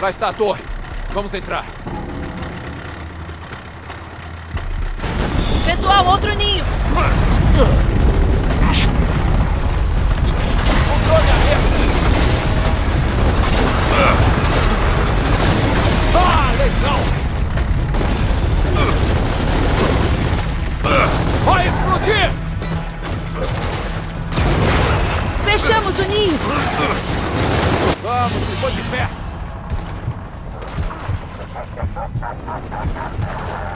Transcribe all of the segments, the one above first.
Lá está a torre. Vamos entrar. Pessoal, outro ninho! Explodir! Fechamos o ninho! Vamos, ficou de pé!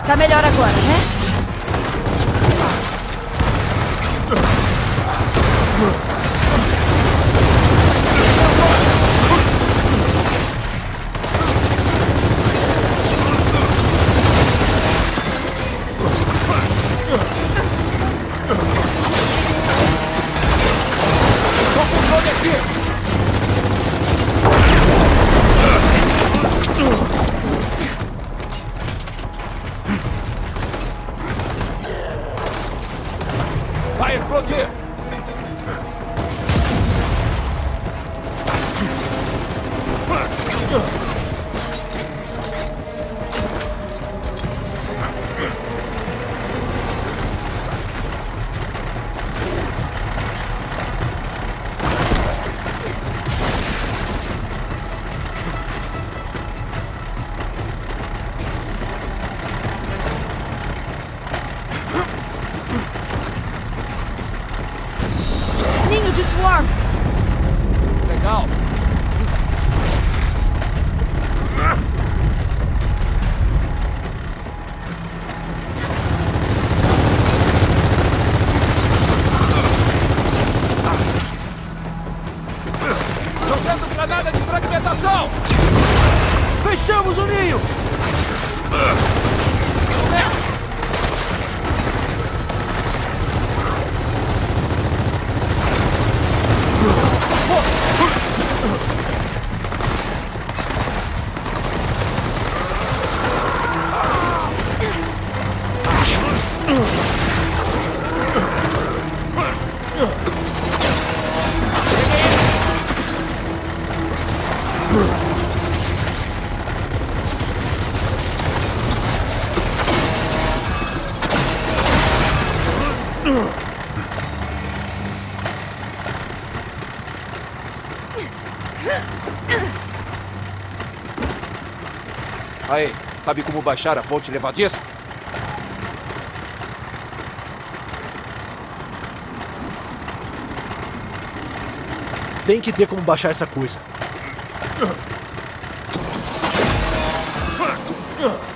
Tá melhor agora, né? Vai explodir! De Swarm! Legal! Jogando granada de fragmentação! Fechamos o ninho! Aí, sabe como baixar a ponte levadiça? Tem que ter como baixar essa coisa. Ugh.